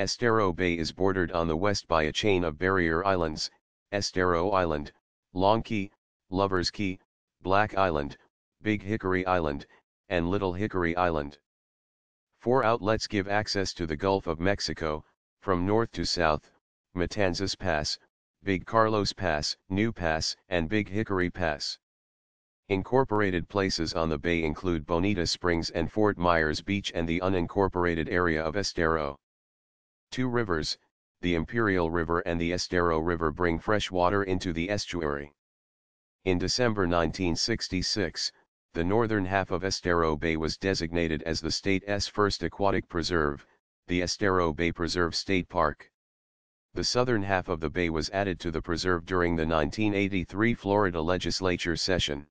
Estero Bay is bordered on the west by a chain of barrier islands, Estero Island, Long Key, Lover's Key, Black Island, Big Hickory Island, and Little Hickory Island. Four outlets give access to the Gulf of Mexico, from north to south, Matanzas Pass, Big Carlos Pass, New Pass, and Big Hickory Pass. Incorporated places on the bay include Bonita Springs and Fort Myers Beach and the unincorporated area of Estero. Two rivers, the Imperial River and the Estero River bring fresh water into the estuary. In December 1966, the northern half of Estero Bay was designated as the state's first aquatic preserve, the Estero Bay Preserve State Park. The southern half of the bay was added to the preserve during the 1983 Florida legislature session.